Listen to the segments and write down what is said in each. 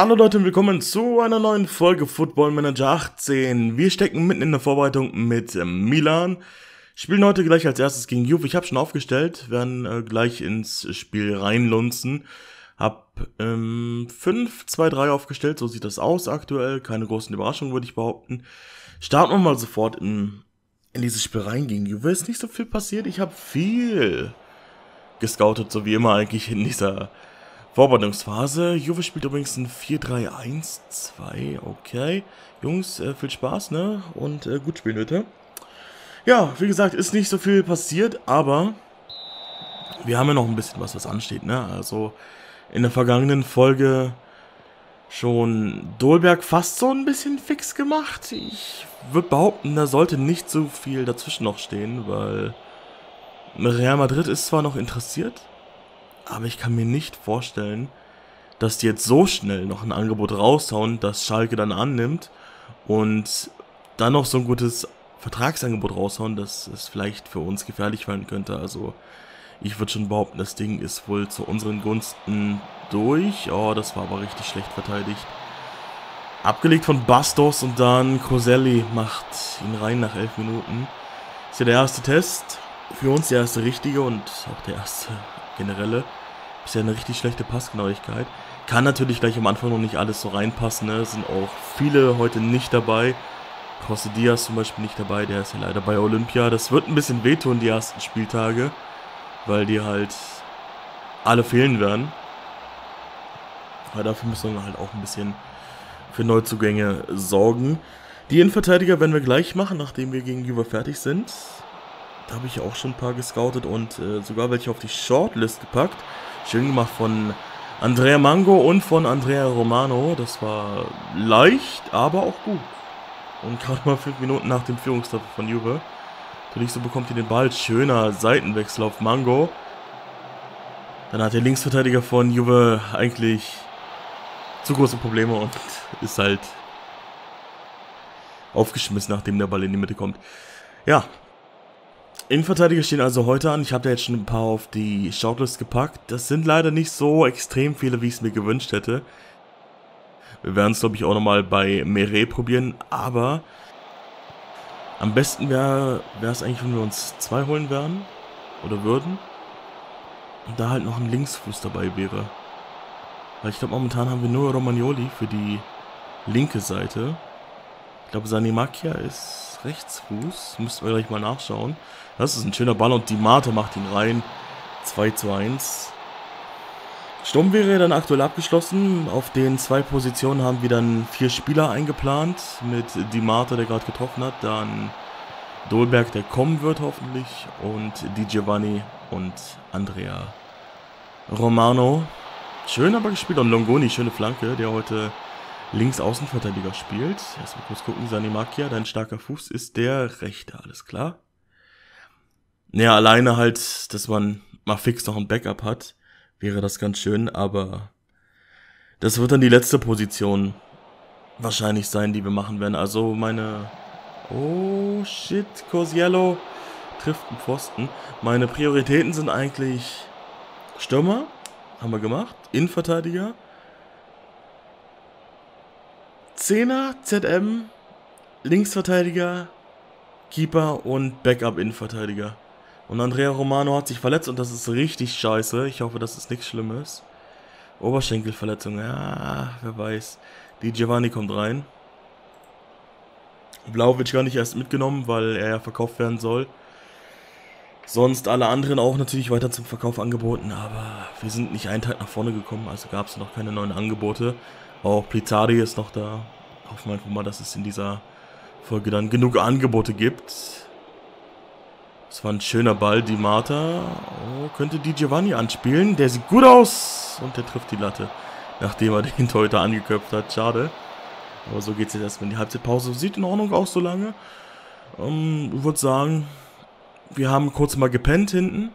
Hallo Leute und willkommen zu einer neuen Folge Football Manager 18. Wir stecken mitten in der Vorbereitung mit äh, Milan. Spielen heute gleich als erstes gegen Juve. Ich habe schon aufgestellt, werden äh, gleich ins Spiel reinlunzen. Hab ähm, 5, 2, 3 aufgestellt, so sieht das aus aktuell. Keine großen Überraschungen, würde ich behaupten. Starten wir mal sofort in, in dieses Spiel rein gegen Juve. Ist nicht so viel passiert. Ich habe viel gescoutet, so wie immer eigentlich in dieser Vorbereitungsphase. Juve spielt übrigens ein 4-3-1-2. Okay. Jungs, äh, viel Spaß, ne? Und äh, gut spielen bitte. Ja, wie gesagt, ist nicht so viel passiert, aber wir haben ja noch ein bisschen was, was ansteht, ne? Also in der vergangenen Folge schon Dolberg fast so ein bisschen fix gemacht. Ich würde behaupten, da sollte nicht so viel dazwischen noch stehen, weil Real Madrid ist zwar noch interessiert, aber ich kann mir nicht vorstellen, dass die jetzt so schnell noch ein Angebot raushauen, das Schalke dann annimmt und dann noch so ein gutes Vertragsangebot raushauen, dass es vielleicht für uns gefährlich fallen könnte. Also ich würde schon behaupten, das Ding ist wohl zu unseren Gunsten durch. Oh, das war aber richtig schlecht verteidigt. Abgelegt von Bastos und dann Coselli macht ihn rein nach elf Minuten. Ist ja der erste Test. Für uns der erste richtige und auch der erste generelle. Ist ja eine richtig schlechte Passgenauigkeit. Kann natürlich gleich am Anfang noch nicht alles so reinpassen. Ne? Sind auch viele heute nicht dabei. José Diaz zum Beispiel nicht dabei. Der ist ja leider bei Olympia. Das wird ein bisschen wehtun, die ersten Spieltage. Weil die halt alle fehlen werden. Aber dafür müssen wir halt auch ein bisschen für Neuzugänge sorgen. Die Innenverteidiger werden wir gleich machen, nachdem wir gegen Juve fertig sind. Da habe ich auch schon ein paar gescoutet und äh, sogar welche auf die Shortlist gepackt. Schön gemacht von Andrea Mango und von Andrea Romano. Das war leicht, aber auch gut. Und gerade mal fünf Minuten nach dem Führungstreffer von Juve. Natürlich so bekommt ihr den Ball. Schöner Seitenwechsel auf Mango. Dann hat der Linksverteidiger von Juve eigentlich zu große Probleme und ist halt aufgeschmissen, nachdem der Ball in die Mitte kommt. Ja, Innenverteidiger stehen also heute an. Ich habe da jetzt schon ein paar auf die Shortlist gepackt. Das sind leider nicht so extrem viele, wie ich es mir gewünscht hätte. Wir werden es, glaube ich, auch nochmal bei Mere probieren. Aber am besten wäre es eigentlich, wenn wir uns zwei holen werden. Oder würden. Und da halt noch ein Linksfuß dabei wäre. Weil ich glaube, momentan haben wir nur Romagnoli für die linke Seite. Ich glaube, Sanimakia ist Rechtsfuß. Müssten wir gleich mal nachschauen. Das ist ein schöner Ball und die Mate macht ihn rein. 2 zu 1. Sturm wäre dann aktuell abgeschlossen. Auf den zwei Positionen haben wir dann vier Spieler eingeplant. Mit Di Marte, der gerade getroffen hat. Dann Dolberg, der kommen wird hoffentlich. Und Di Giovanni und Andrea Romano. Schön aber gespielt. Und Longoni, schöne Flanke, der heute links Außenverteidiger spielt. Erstmal kurz gucken. Sanimakia, dein starker Fuß ist der rechte, alles klar. Naja, alleine halt, dass man mal fix noch ein Backup hat, wäre das ganz schön, aber das wird dann die letzte Position wahrscheinlich sein, die wir machen werden. Also meine... Oh, shit, Cosiello trifft einen Pfosten. Meine Prioritäten sind eigentlich Stürmer, haben wir gemacht, Innenverteidiger, Zehner, ZM, Linksverteidiger, Keeper und Backup-Innenverteidiger. Und Andrea Romano hat sich verletzt und das ist richtig scheiße. Ich hoffe, das ist nichts Schlimmes. Oberschenkelverletzung, ja, wer weiß. Die Giovanni kommt rein. Blau wird gar nicht erst mitgenommen, weil er ja verkauft werden soll. Sonst alle anderen auch natürlich weiter zum Verkauf angeboten, aber wir sind nicht einen Tag nach vorne gekommen, also gab es noch keine neuen Angebote. Auch Plitari ist noch da. Hoffen wir einfach mal, dass es in dieser Folge dann genug Angebote gibt. Das war ein schöner Ball, die Marta. Oh, könnte die Giovanni anspielen. Der sieht gut aus. Und der trifft die Latte. Nachdem er den Torhüter angeköpft hat. Schade. Aber so geht es jetzt erstmal in die Halbzeitpause. Sieht in Ordnung aus so lange. Ähm, ich würde sagen, wir haben kurz mal gepennt hinten.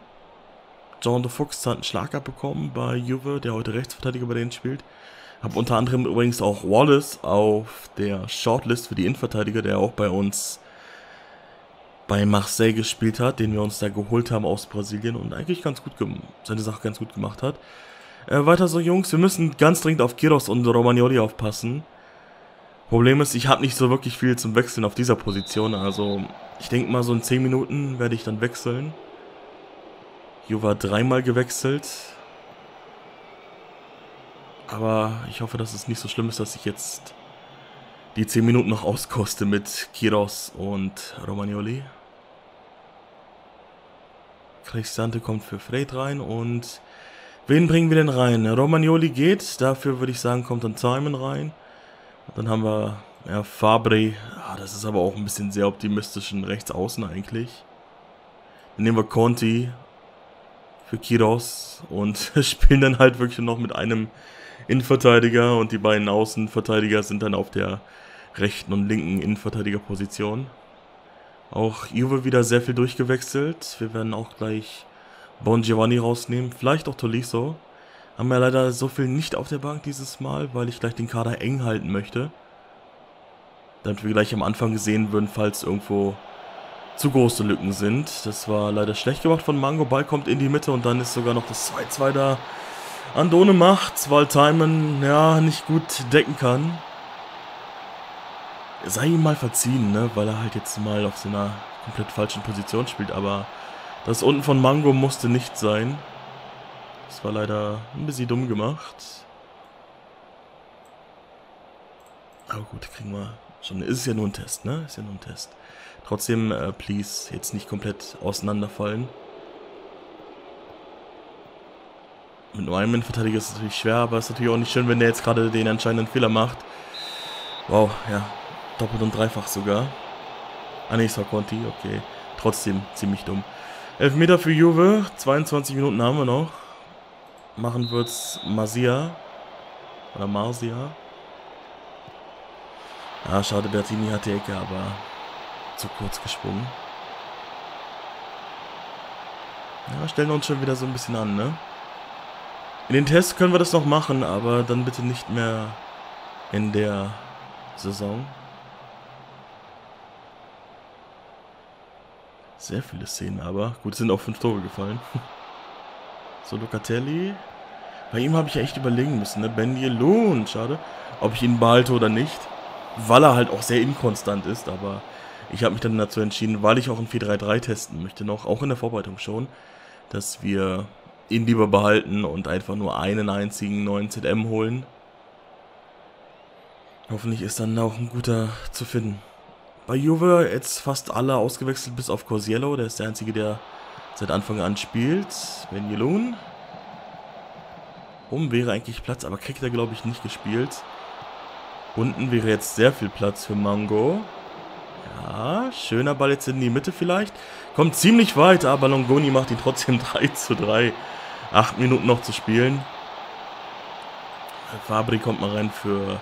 John de Fuchs hat einen Schlag abbekommen bei Juve, der heute Rechtsverteidiger bei denen spielt. Habe unter anderem übrigens auch Wallace auf der Shortlist für die Innenverteidiger, der auch bei uns bei Marseille gespielt hat, den wir uns da geholt haben aus Brasilien und eigentlich ganz gut seine Sache ganz gut gemacht hat. Äh, weiter so, Jungs. Wir müssen ganz dringend auf Kiros und Romagnoli aufpassen. Problem ist, ich habe nicht so wirklich viel zum Wechseln auf dieser Position. Also, ich denke mal, so in 10 Minuten werde ich dann wechseln. Juve hat dreimal gewechselt. Aber ich hoffe, dass es nicht so schlimm ist, dass ich jetzt die 10 Minuten noch auskoste mit Kiros und Romagnoli. Cristante kommt für Fred rein und wen bringen wir denn rein? Romagnoli geht, dafür würde ich sagen, kommt dann Simon rein. Dann haben wir ja, Fabri, ah, das ist aber auch ein bisschen sehr optimistischen Rechtsaußen eigentlich. Dann nehmen wir Conti für Kiros und spielen dann halt wirklich noch mit einem Innenverteidiger und die beiden Außenverteidiger sind dann auf der rechten und linken Innenverteidigerposition. Auch Juve wieder sehr viel durchgewechselt. Wir werden auch gleich Bon Giovanni rausnehmen, vielleicht auch Tolisso. Haben wir leider so viel nicht auf der Bank dieses Mal, weil ich gleich den Kader eng halten möchte. Damit wir gleich am Anfang gesehen würden, falls irgendwo zu große Lücken sind. Das war leider schlecht gemacht von Mango. Ball kommt in die Mitte und dann ist sogar noch das 2-2 da. Andone macht's, weil Timon ja nicht gut decken kann. Sei ihm mal verziehen, ne? weil er halt jetzt mal auf so einer komplett falschen Position spielt. Aber das unten von Mango musste nicht sein. Das war leider ein bisschen dumm gemacht. Aber gut, kriegen wir schon. Ist ja nur ein Test, ne? Ist ja nur ein Test. Trotzdem, äh, please, jetzt nicht komplett auseinanderfallen. Mit nur einem Innenverteidiger ist es natürlich schwer, aber es ist natürlich auch nicht schön, wenn der jetzt gerade den entscheidenden Fehler macht. Wow, ja. Doppelt und dreifach sogar. Ah ne, es war Conti, okay. Trotzdem ziemlich dumm. Elfmeter für Juve, 22 Minuten haben wir noch. Machen wird's Masia. Oder Marsia. Ah, schade, Bertini hat die Ecke, aber zu kurz gesprungen. Ja, stellen uns schon wieder so ein bisschen an, ne? In den Tests können wir das noch machen, aber dann bitte nicht mehr in der Saison. Sehr viele Szenen, aber gut, es sind auch fünf Tore gefallen. so, Locatelli. Bei ihm habe ich ja echt überlegen müssen, ne? Ben Yelloon, schade, ob ich ihn behalte oder nicht. Weil er halt auch sehr inkonstant ist, aber ich habe mich dann dazu entschieden, weil ich auch ein 4-3-3 testen möchte noch, auch in der Vorbereitung schon, dass wir ihn lieber behalten und einfach nur einen einzigen neuen ZM holen. Hoffentlich ist dann auch ein guter zu finden. Bei Juve jetzt fast alle ausgewechselt, bis auf Corsiello. Der ist der Einzige, der seit Anfang an spielt. Benjelun. Oben wäre eigentlich Platz, aber kriegt er, glaube ich, nicht gespielt. Unten wäre jetzt sehr viel Platz für Mango. Ja, schöner Ball jetzt in die Mitte vielleicht. Kommt ziemlich weit, aber Longoni macht ihn trotzdem 3 zu 3. Acht Minuten noch zu spielen. Fabri kommt mal rein für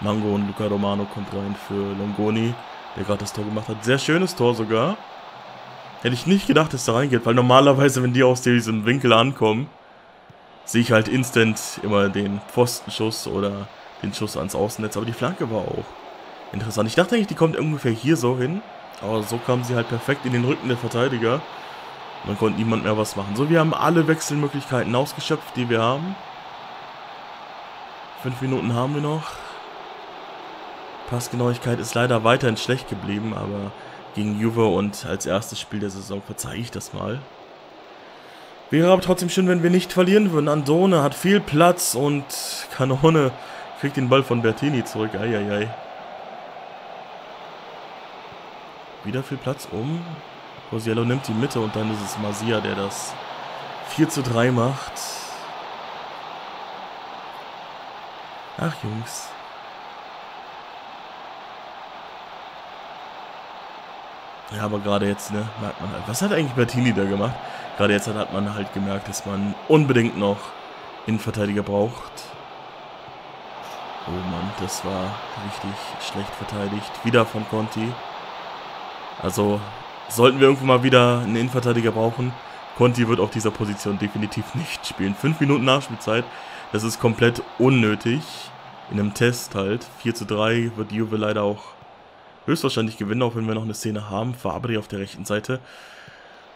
Mango und Luca Romano kommt rein für Longoni, der gerade das Tor gemacht hat. Sehr schönes Tor sogar. Hätte ich nicht gedacht, dass da reingeht, weil normalerweise, wenn die aus diesem Winkel ankommen, sehe ich halt instant immer den Pfostenschuss oder den Schuss ans Außennetz. Aber die Flanke war auch interessant. Ich dachte eigentlich, die kommt ungefähr hier so hin. Aber so kam sie halt perfekt in den Rücken der Verteidiger. Und dann konnte niemand mehr was machen. So, wir haben alle Wechselmöglichkeiten ausgeschöpft, die wir haben. Fünf Minuten haben wir noch. Passgenauigkeit ist leider weiterhin schlecht geblieben, aber gegen Juve und als erstes Spiel der Saison verzeihe ich das mal. Wäre aber trotzdem schön, wenn wir nicht verlieren würden. Andone hat viel Platz und Kanone kriegt den Ball von Bertini zurück. Eieiei. Wieder viel Platz um. Rosiello nimmt die Mitte und dann ist es Masia, der das 4 zu 3 macht. Ach, Jungs. Ja, aber gerade jetzt, ne, merkt man halt. Was hat eigentlich Bertini da gemacht? Gerade jetzt hat man halt gemerkt, dass man unbedingt noch Innenverteidiger braucht. Oh Mann, das war richtig schlecht verteidigt. Wieder von Conti. Also sollten wir irgendwo mal wieder einen Innenverteidiger brauchen, Conti wird auf dieser Position definitiv nicht spielen. 5 Minuten Nachspielzeit, das ist komplett unnötig. In einem Test halt. 4 zu 3 wird Juve leider auch höchstwahrscheinlich gewinnen, auch wenn wir noch eine Szene haben. Fabri auf der rechten Seite.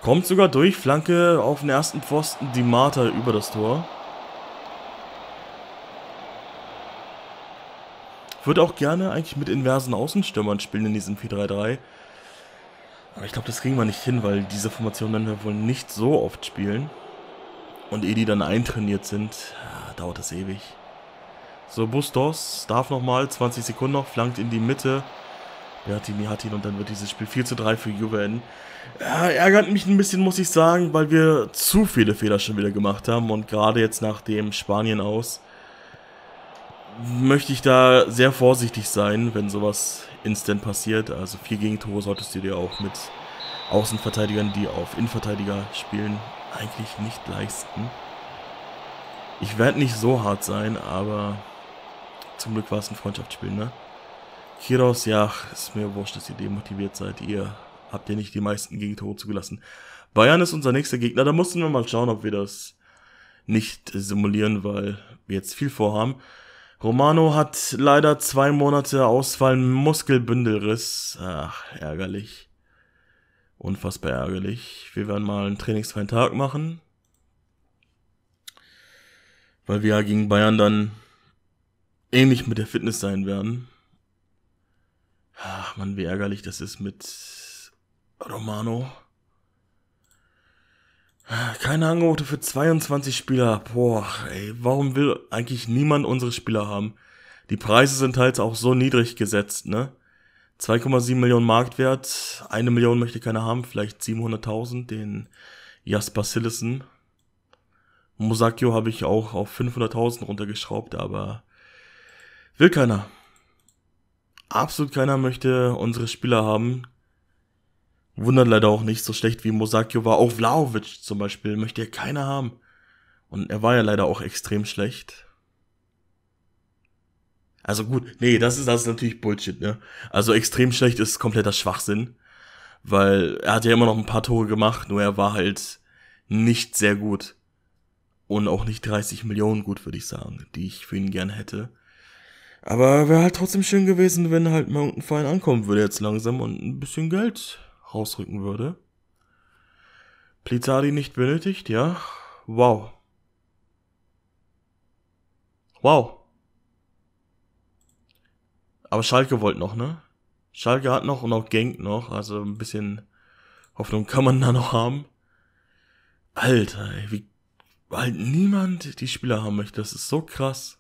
Kommt sogar durch, Flanke auf den ersten Pfosten, die Marta über das Tor. Würde auch gerne eigentlich mit inversen Außenstürmern spielen in diesem 4-3-3. Aber ich glaube, das kriegen wir nicht hin, weil diese Formation werden wir wohl nicht so oft spielen. Und ehe die dann eintrainiert sind, ja, dauert das ewig. So, Bustos darf nochmal, 20 Sekunden noch, flankt in die Mitte. Bertini hat ihn und dann wird dieses Spiel 4 zu 3 für Juve enden. Ja, ärgert mich ein bisschen, muss ich sagen, weil wir zu viele Fehler schon wieder gemacht haben und gerade jetzt nach dem Spanien aus möchte ich da sehr vorsichtig sein, wenn sowas instant passiert. Also vier Gegentore solltest du dir auch mit Außenverteidigern, die auf Innenverteidiger spielen, eigentlich nicht leisten. Ich werde nicht so hart sein, aber zum Glück war es ein Freundschaftsspiel, ne? Kiros, ja, ist mir wurscht, dass ihr demotiviert seid. Ihr habt ja nicht die meisten Gegentore zugelassen. Bayern ist unser nächster Gegner. Da mussten wir mal schauen, ob wir das nicht simulieren, weil wir jetzt viel vorhaben. Romano hat leider zwei Monate Ausfall, Muskelbündelriss. Ach, ärgerlich. Unfassbar ärgerlich. Wir werden mal einen trainingsfreien Tag machen. Weil wir ja gegen Bayern dann ähnlich mit der Fitness sein werden. Ach man, wie ärgerlich das ist mit Romano. Keine Angebote für 22 Spieler. Boah, ey, warum will eigentlich niemand unsere Spieler haben? Die Preise sind halt auch so niedrig gesetzt, ne? 2,7 Millionen Marktwert, eine Million möchte keiner haben, vielleicht 700.000, den Jasper Sillison. Musakio habe ich auch auf 500.000 runtergeschraubt, aber will keiner. Absolut keiner möchte unsere Spieler haben. Wundert leider auch nicht, so schlecht wie Mosakio war. Auch Vlaovic zum Beispiel möchte ja keiner haben. Und er war ja leider auch extrem schlecht. Also gut, nee, das ist, das ist natürlich Bullshit, ne? Also extrem schlecht ist kompletter Schwachsinn. Weil er hat ja immer noch ein paar Tore gemacht, nur er war halt nicht sehr gut. Und auch nicht 30 Millionen gut, würde ich sagen, die ich für ihn gern hätte. Aber wäre halt trotzdem schön gewesen, wenn halt mal irgendein Verein ankommen würde jetzt langsam und ein bisschen Geld rausrücken würde. Plizari nicht benötigt, ja. Wow. Wow. Aber Schalke wollte noch, ne? Schalke hat noch und auch Genk noch, also ein bisschen Hoffnung kann man da noch haben. Alter, ey, wie halt niemand die Spieler haben möchte, das ist so krass.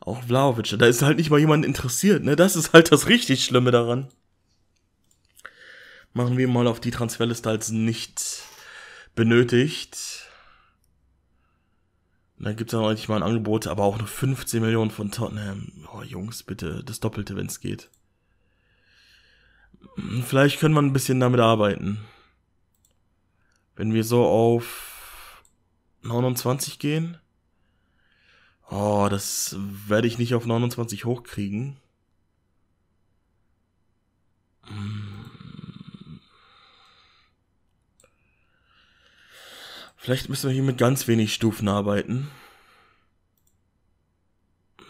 Auch Vlaovic, da ist halt nicht mal jemand interessiert, ne? Das ist halt das richtig Schlimme daran machen wir mal auf die Transferliste als nicht benötigt. Dann gibt es noch nicht mal ein Angebot, aber auch nur 15 Millionen von Tottenham. Oh, Jungs, bitte, das Doppelte, wenn es geht. Hm, vielleicht können wir ein bisschen damit arbeiten. Wenn wir so auf 29 gehen. Oh, das werde ich nicht auf 29 hochkriegen. Vielleicht müssen wir hier mit ganz wenig Stufen arbeiten.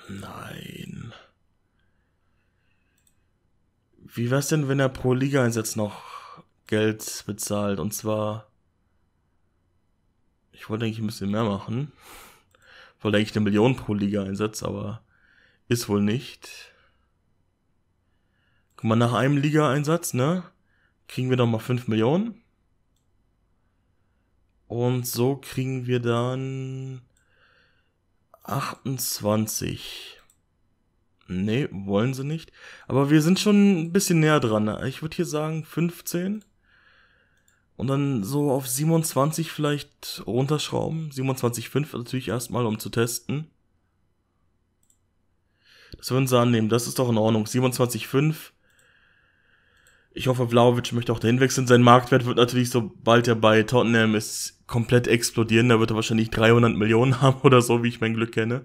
Nein. Wie wär's denn, wenn er pro Liga-Einsatz noch Geld bezahlt? Und zwar. Ich wollte eigentlich ein bisschen mehr machen. Ich wollte eigentlich eine Million pro Liga-Einsatz, aber ist wohl nicht. Guck mal, nach einem Liga-Einsatz, ne? Kriegen wir doch mal 5 Millionen. Und so kriegen wir dann 28. Nee, wollen sie nicht. Aber wir sind schon ein bisschen näher dran. Ich würde hier sagen 15. Und dann so auf 27 vielleicht runterschrauben. 27,5 natürlich erstmal, um zu testen. Das würden sie annehmen. Das ist doch in Ordnung. 27,5 ich hoffe, Vlaovic möchte auch dahin wechseln. Sein Marktwert wird natürlich, sobald er bei Tottenham ist, komplett explodieren. Da wird er wahrscheinlich 300 Millionen haben oder so, wie ich mein Glück kenne.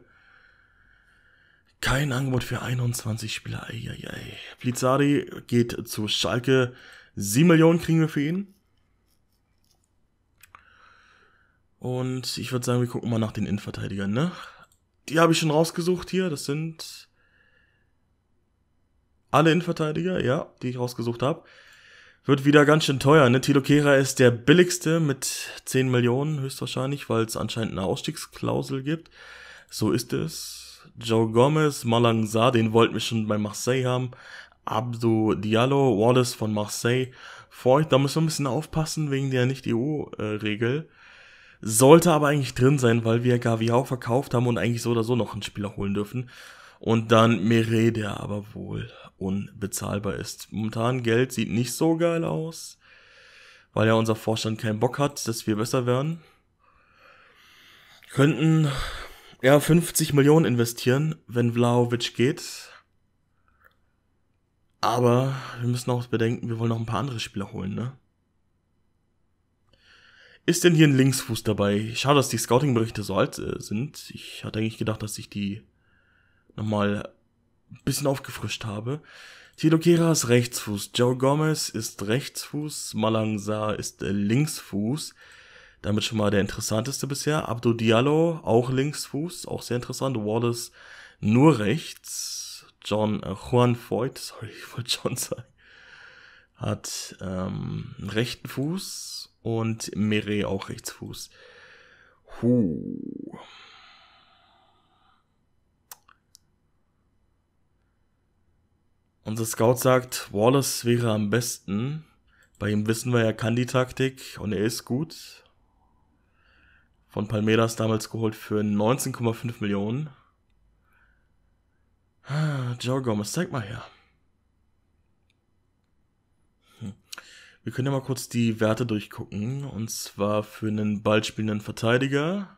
Kein Angebot für 21 Spieler. Eieiei. Blizzardi geht zu Schalke. 7 Millionen kriegen wir für ihn. Und ich würde sagen, wir gucken mal nach den Innenverteidigern, ne? Die habe ich schon rausgesucht hier. Das sind alle Innenverteidiger, ja, die ich rausgesucht habe. Wird wieder ganz schön teuer, ne? Tilo Kehrer ist der billigste mit 10 Millionen höchstwahrscheinlich, weil es anscheinend eine Ausstiegsklausel gibt. So ist es. Joe Gomez, Malangsa, den wollten wir schon bei Marseille haben. Abdo Diallo, Wallace von Marseille. Voigt, da müssen wir ein bisschen aufpassen wegen der Nicht-EU-Regel. Sollte aber eigentlich drin sein, weil wir Gaviao verkauft haben und eigentlich so oder so noch einen Spieler holen dürfen. Und dann Mere, der aber wohl unbezahlbar ist. Momentan Geld sieht nicht so geil aus, weil ja unser Vorstand keinen Bock hat, dass wir besser werden. Könnten ja 50 Millionen investieren, wenn Vlaovic geht. Aber wir müssen auch bedenken, wir wollen noch ein paar andere Spieler holen, ne? Ist denn hier ein Linksfuß dabei? Schade, dass die Scouting-Berichte so alt äh, sind. Ich hatte eigentlich gedacht, dass ich die nochmal ein bisschen aufgefrischt habe. Tilo Kera ist Rechtsfuß, Joe Gomez ist Rechtsfuß, Malangsa ist Linksfuß. Damit schon mal der interessanteste bisher. Abdo Diallo, auch Linksfuß, auch sehr interessant. Wallace nur rechts. John, äh, Juan Voigt, sorry, ich wollte John sagen, hat ähm, rechten Fuß und Mere auch Rechtsfuß. Huh. Unser Scout sagt, Wallace wäre am besten. Bei ihm wissen wir, er kann die Taktik und er ist gut. Von Palmeiras damals geholt für 19,5 Millionen. Ah, Joe Gomez, zeig mal her. Hm. Wir können ja mal kurz die Werte durchgucken. Und zwar für einen ballspielenden Verteidiger.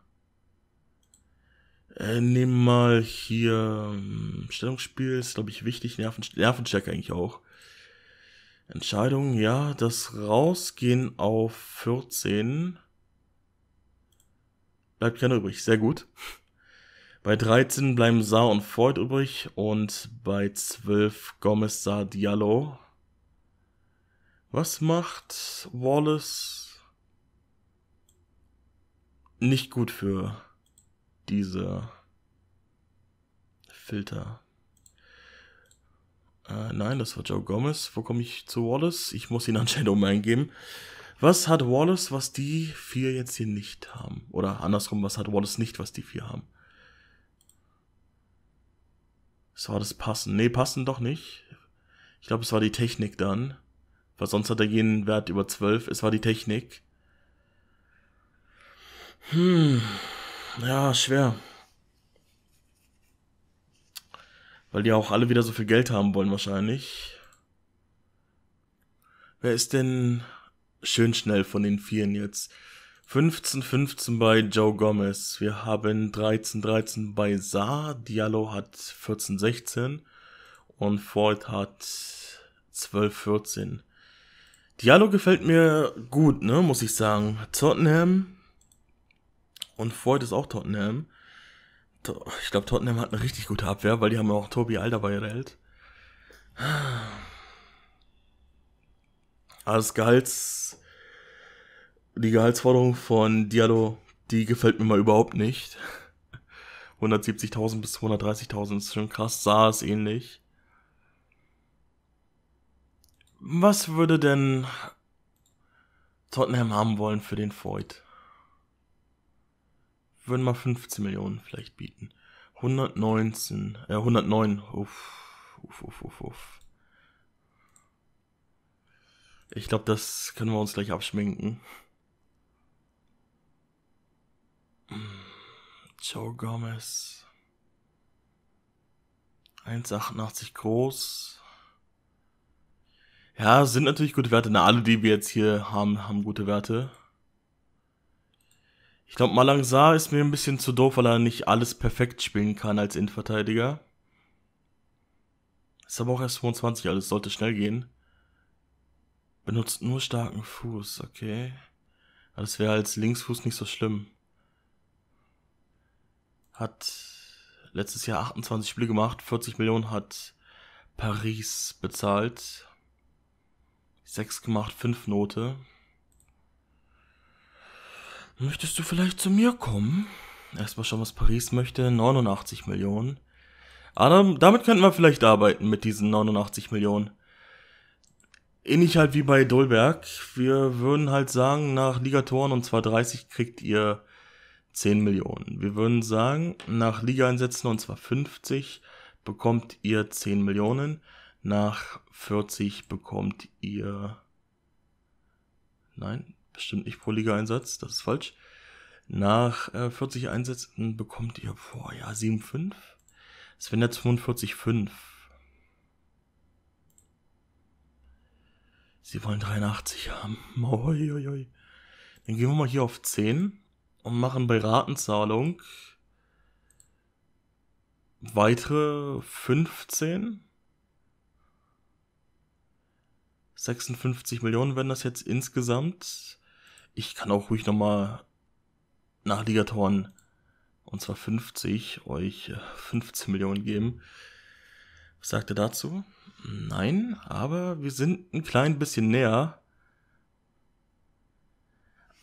Äh, nehmen mal hier ähm, Stellungsspiel, ist glaube ich wichtig, Nerven, Nervencheck eigentlich auch. Entscheidung, ja, das Rausgehen auf 14. Bleibt keiner übrig, sehr gut. Bei 13 bleiben Saar und Freud übrig und bei 12 Gomez, Saar, Diallo. Was macht Wallace nicht gut für diese Filter? Äh, nein, das war Joe Gomez. Wo komme ich zu Wallace? Ich muss ihn anscheinend um eingeben. Was hat Wallace, was die vier jetzt hier nicht haben? Oder andersrum, was hat Wallace nicht, was die vier haben? Es war das Passen. Nee, Passen doch nicht. Ich glaube, es war die Technik dann. Weil sonst hat er jeden Wert über 12. Es war die Technik. Hm. Ja, schwer. Weil die auch alle wieder so viel Geld haben wollen wahrscheinlich. Wer ist denn schön schnell von den Vieren jetzt? 15-15 bei Joe Gomez. Wir haben 13-13 bei Saar. Diallo hat 14-16 und Ford hat 12-14. Diallo gefällt mir gut, ne, muss ich sagen. Tottenham und Ford ist auch Tottenham. Ich glaube, Tottenham hat eine richtig gute Abwehr, weil die haben auch Tobi Alderweireld. Alles Gehalts die Gehaltsforderung von Diallo, die gefällt mir mal überhaupt nicht. 170.000 bis 230.000 ist schon krass, sah es ähnlich. Was würde denn Tottenham haben wollen für den Void? Würden mal 15 Millionen vielleicht bieten. 119, äh, 109, uff, uff, uff, uff, uff. Ich glaube, das können wir uns gleich abschminken. Joe Gomez. 1,88 groß. Ja, sind natürlich gute Werte. Na, alle, die wir jetzt hier haben, haben gute Werte. Ich glaube, Malangsa ist mir ein bisschen zu doof, weil er nicht alles perfekt spielen kann als Innenverteidiger. Ist aber auch erst 25, alles sollte schnell gehen. Benutzt nur starken Fuß, okay. Das wäre als Linksfuß nicht so schlimm hat letztes Jahr 28 Spiele gemacht, 40 Millionen hat Paris bezahlt. 6 gemacht, 5 Note. Möchtest du vielleicht zu mir kommen? Erstmal schauen, was Paris möchte. 89 Millionen. Aber damit könnten wir vielleicht arbeiten mit diesen 89 Millionen. Ähnlich halt wie bei Dolberg. Wir würden halt sagen, nach Ligatoren und zwar 30 kriegt ihr 10 Millionen. Wir würden sagen, nach Liga-Einsätzen, und zwar 50, bekommt ihr 10 Millionen. Nach 40 bekommt ihr. Nein, bestimmt nicht pro Liga-Einsatz, das ist falsch. Nach äh, 40 Einsätzen bekommt ihr, boah, ja, 7,5. Das wären jetzt 45,5. Sie wollen 83 haben. Oi, oi, oi. Dann gehen wir mal hier auf 10 und machen bei Ratenzahlung weitere 15. 56 Millionen werden das jetzt insgesamt. Ich kann auch ruhig nochmal nach Ligatoren, und zwar 50, euch 15 äh, Millionen geben. Was sagt ihr dazu? Nein, aber wir sind ein klein bisschen näher.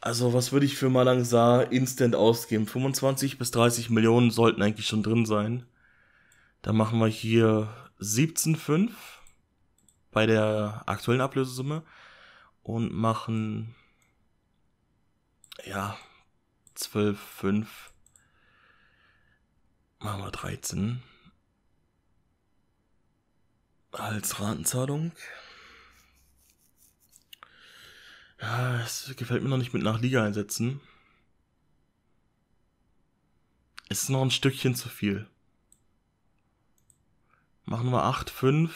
Also, was würde ich für Malangsar instant ausgeben? 25 bis 30 Millionen sollten eigentlich schon drin sein. Dann machen wir hier 17,5 bei der aktuellen Ablösesumme und machen ja 12,5 machen wir 13 als Ratenzahlung. Ja, es gefällt mir noch nicht mit nach Liga einsetzen. Es ist noch ein Stückchen zu viel. Machen wir 8,5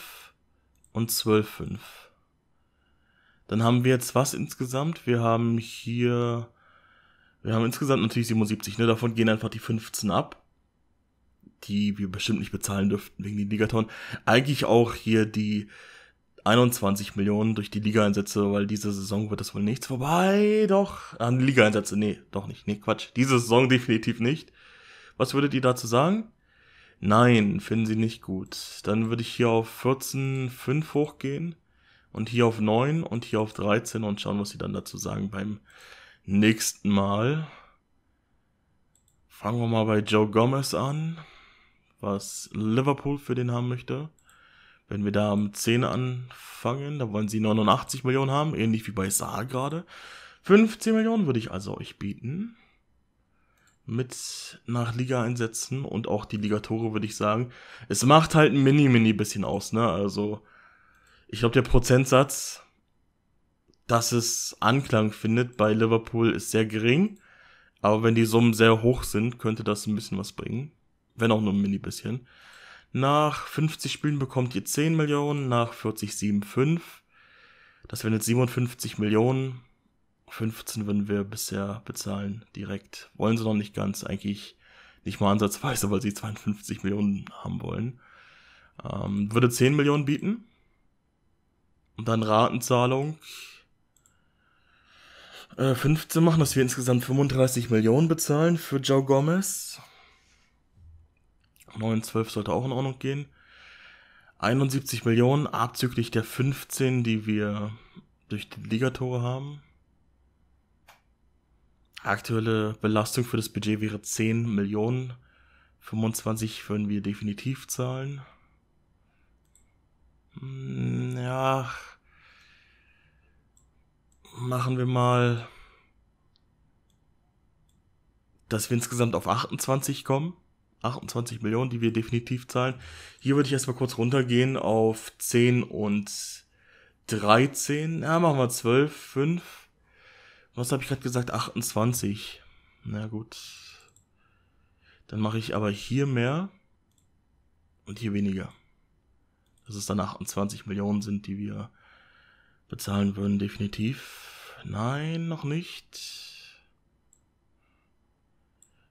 und 12,5. Dann haben wir jetzt was insgesamt? Wir haben hier, wir haben insgesamt natürlich 77, ne? Davon gehen einfach die 15 ab die wir bestimmt nicht bezahlen dürften wegen den Ligatoren. Eigentlich auch hier die 21 Millionen durch die Liga-Einsätze, weil diese Saison wird das wohl nichts. Wobei, doch, an Liga-Einsätze, nee, doch nicht, nee, Quatsch. Diese Saison definitiv nicht. Was würdet ihr dazu sagen? Nein, finden sie nicht gut. Dann würde ich hier auf 14,5 hochgehen und hier auf 9 und hier auf 13 und schauen, was sie dann dazu sagen beim nächsten Mal. Fangen wir mal bei Joe Gomez an was Liverpool für den haben möchte. Wenn wir da am 10 anfangen, da wollen sie 89 Millionen haben, ähnlich wie bei Saar gerade. 15 Millionen würde ich also euch bieten. Mit nach Liga einsetzen und auch die Ligatore würde ich sagen. Es macht halt ein mini, mini bisschen aus, ne? Also, ich glaube, der Prozentsatz, dass es Anklang findet bei Liverpool ist sehr gering. Aber wenn die Summen sehr hoch sind, könnte das ein bisschen was bringen wenn auch nur ein mini bisschen. Nach 50 Spielen bekommt ihr 10 Millionen, nach 40 7,5. Das wären jetzt 57 Millionen. 15 würden wir bisher bezahlen, direkt. Wollen sie noch nicht ganz, eigentlich nicht mal ansatzweise, weil sie 52 Millionen haben wollen. Ähm, würde 10 Millionen bieten. Und dann Ratenzahlung. Äh, 15 machen, dass wir insgesamt 35 Millionen bezahlen für Joe Gomez. 9, 12 sollte auch in Ordnung gehen. 71 Millionen abzüglich der 15, die wir durch die Ligatore haben. Aktuelle Belastung für das Budget wäre 10 Millionen. 25 würden wir definitiv zahlen. Hm, ja. Machen wir mal, dass wir insgesamt auf 28 kommen. 28 Millionen, die wir definitiv zahlen. Hier würde ich erstmal kurz runtergehen auf 10 und 13. Ja, machen wir 12, 5. Was habe ich gerade gesagt? 28. Na gut. Dann mache ich aber hier mehr und hier weniger. Dass es dann 28 Millionen sind, die wir bezahlen würden, definitiv. Nein, noch nicht.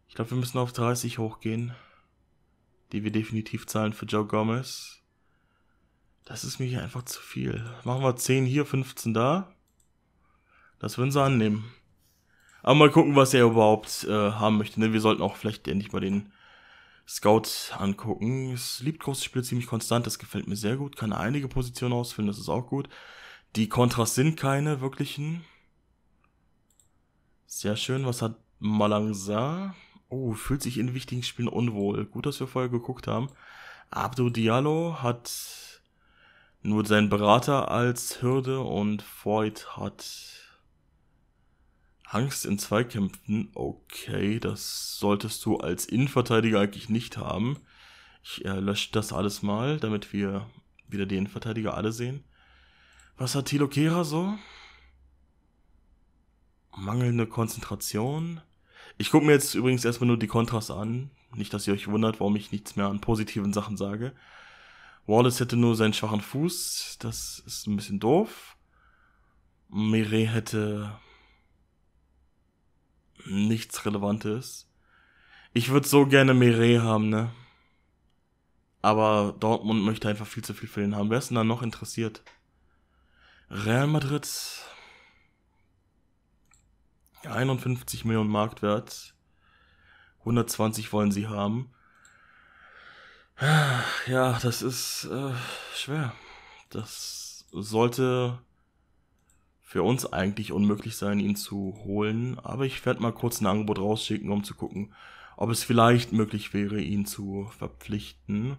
Ich glaube, wir müssen auf 30 hochgehen. Die wir definitiv zahlen für Joe Gomez. Das ist mir hier einfach zu viel. Machen wir 10 hier, 15 da. Das würden sie annehmen. Aber mal gucken, was er überhaupt äh, haben möchte. Ne? Wir sollten auch vielleicht endlich mal den Scout angucken. Es liebt große Spiele ziemlich konstant. Das gefällt mir sehr gut. Kann einige Positionen ausfüllen. Das ist auch gut. Die Kontras sind keine wirklichen. Sehr schön. Was hat Malangsa? Oh, fühlt sich in wichtigen Spielen unwohl. Gut, dass wir vorher geguckt haben. Abdo Diallo hat nur seinen Berater als Hürde und Voigt hat Angst in Zweikämpfen. Okay, das solltest du als Innenverteidiger eigentlich nicht haben. Ich äh, lösche das alles mal, damit wir wieder die Innenverteidiger alle sehen. Was hat Tilo Kehrer so? Mangelnde Konzentration. Ich gucke mir jetzt übrigens erstmal nur die Kontras an. Nicht, dass ihr euch wundert, warum ich nichts mehr an positiven Sachen sage. Wallace hätte nur seinen schwachen Fuß. Das ist ein bisschen doof. Mire hätte nichts Relevantes. Ich würde so gerne Mire haben, ne? Aber Dortmund möchte einfach viel zu viel für ihn haben. Wer ist denn da noch interessiert? Real Madrid 51 Millionen Marktwert. 120 wollen sie haben. Ja, das ist äh, schwer. Das sollte für uns eigentlich unmöglich sein, ihn zu holen. Aber ich werde mal kurz ein Angebot rausschicken, um zu gucken, ob es vielleicht möglich wäre, ihn zu verpflichten.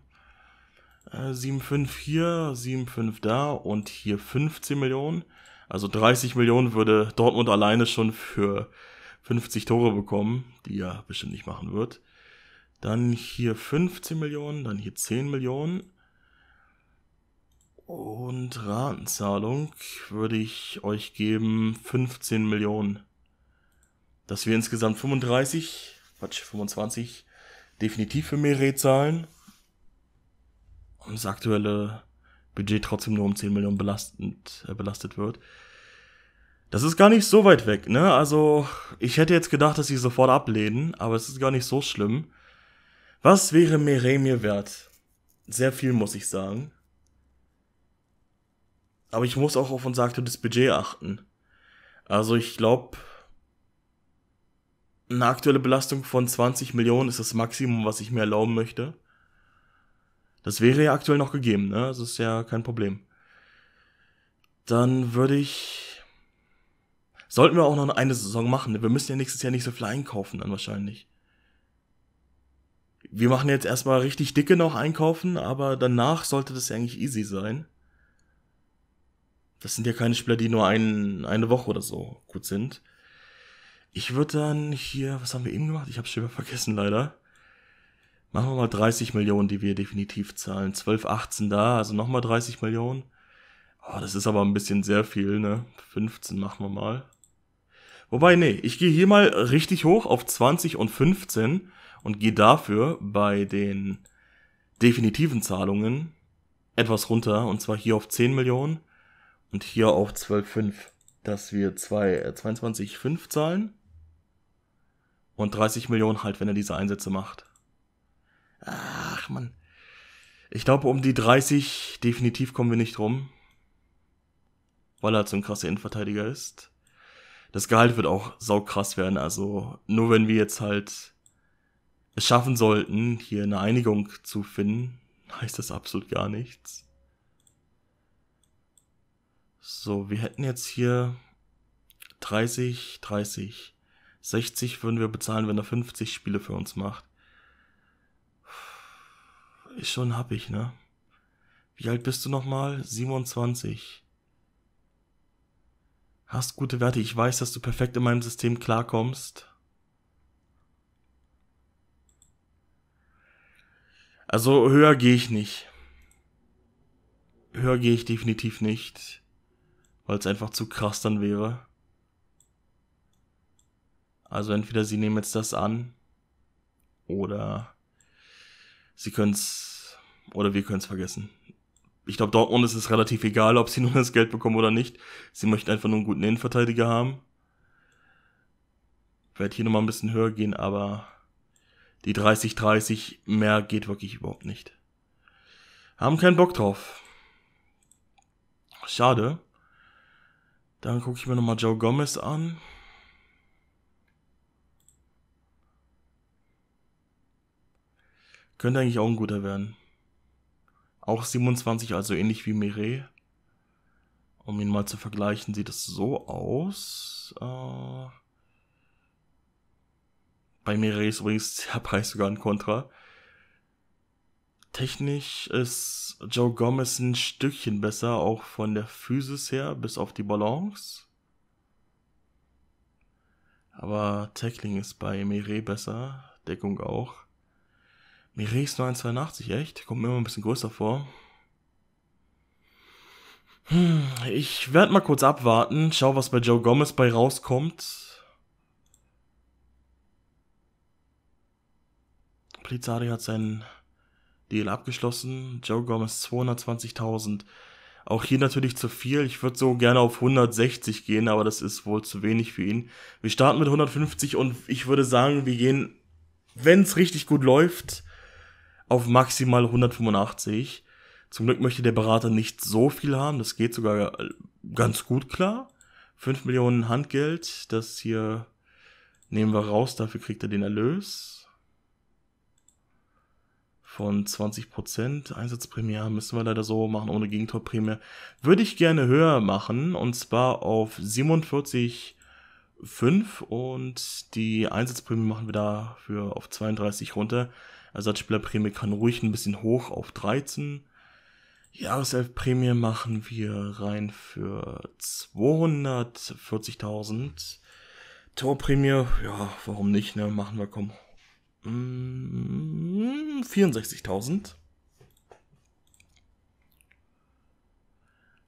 Äh, 7,5 hier, 7,5 da und hier 15 Millionen. Also 30 Millionen würde Dortmund alleine schon für 50 Tore bekommen, die er bestimmt nicht machen wird. Dann hier 15 Millionen, dann hier 10 Millionen. Und Ratenzahlung würde ich euch geben 15 Millionen. Dass wir insgesamt 35, Quatsch, 25 definitiv für Meret zahlen. Das aktuelle Budget trotzdem nur um 10 Millionen belastend, äh, belastet wird. Das ist gar nicht so weit weg, ne? Also, ich hätte jetzt gedacht, dass sie sofort ablehnen, aber es ist gar nicht so schlimm. Was wäre Meret mir wert? Sehr viel, muss ich sagen. Aber ich muss auch auf unser aktuelles Budget achten. Also, ich glaube, eine aktuelle Belastung von 20 Millionen ist das Maximum, was ich mir erlauben möchte. Das wäre ja aktuell noch gegeben, ne? Das ist ja kein Problem. Dann würde ich. Sollten wir auch noch eine Saison machen. Wir müssen ja nächstes Jahr nicht so viel einkaufen, dann wahrscheinlich. Wir machen jetzt erstmal richtig dicke noch einkaufen, aber danach sollte das ja eigentlich easy sein. Das sind ja keine Spieler, die nur ein, eine Woche oder so gut sind. Ich würde dann hier, was haben wir eben gemacht? Ich habe es schon vergessen leider. Machen wir mal 30 Millionen, die wir definitiv zahlen. 12, 18 da, also nochmal 30 Millionen. Oh, das ist aber ein bisschen sehr viel, ne? 15 machen wir mal. Wobei, nee, ich gehe hier mal richtig hoch auf 20 und 15 und gehe dafür bei den definitiven Zahlungen etwas runter. Und zwar hier auf 10 Millionen und hier auf 12,5. Dass wir zwei, äh, 22,5 zahlen. Und 30 Millionen halt, wenn er diese Einsätze macht. Ach man. Ich glaube, um die 30 definitiv kommen wir nicht rum. Weil er halt so ein krasser Innenverteidiger ist. Das Gehalt wird auch saukrass werden. Also nur wenn wir jetzt halt es schaffen sollten, hier eine Einigung zu finden, heißt das absolut gar nichts. So, wir hätten jetzt hier 30, 30. 60 würden wir bezahlen, wenn er 50 Spiele für uns macht ist schon happig, ne? Wie alt bist du nochmal? 27. Hast gute Werte. Ich weiß, dass du perfekt in meinem System klarkommst. Also höher gehe ich nicht. Höher gehe ich definitiv nicht. Weil es einfach zu krass dann wäre. Also entweder sie nehmen jetzt das an. Oder sie können es, oder wir können es vergessen. Ich glaube, Dortmund ist es relativ egal, ob sie nun das Geld bekommen oder nicht. Sie möchten einfach nur einen guten Innenverteidiger haben. Ich werde hier nochmal ein bisschen höher gehen, aber die 30-30 mehr geht wirklich überhaupt nicht. Haben keinen Bock drauf. Schade. Dann gucke ich mir nochmal Joe Gomez an. Könnte eigentlich auch ein guter werden. Auch 27, also ähnlich wie Mireille. Um ihn mal zu vergleichen, sieht es so aus. Äh bei Mireille ist übrigens der Preis sogar ein Kontra. Technisch ist Joe Gomez ein Stückchen besser, auch von der Physis her, bis auf die Balance. Aber Tackling ist bei Mire besser. Deckung auch. Mire ist nur 1,82, echt? Kommt mir immer ein bisschen größer vor. Hm, ich werde mal kurz abwarten. Schau, was bei Joe Gomez bei rauskommt. Polizari hat seinen Deal abgeschlossen. Joe Gomez 220.000. Auch hier natürlich zu viel. Ich würde so gerne auf 160 gehen, aber das ist wohl zu wenig für ihn. Wir starten mit 150 und ich würde sagen, wir gehen, wenn es richtig gut läuft, auf maximal 185. Zum Glück möchte der Berater nicht so viel haben. Das geht sogar ganz gut klar. 5 Millionen Handgeld, das hier nehmen wir raus, dafür kriegt er den Erlös von 20%. Einsatzprämie müssen wir leider so machen, ohne Gegentorprämie. Würde ich gerne höher machen, und zwar auf 47,5 und die Einsatzprämie machen wir dafür auf 32 runter. Ersatzspielerprämie kann ruhig ein bisschen hoch auf 13. Jahreselfprämie machen wir rein für 240.000. Torprämie, ja, warum nicht, ne? Machen wir, komm, 64.000. Mm,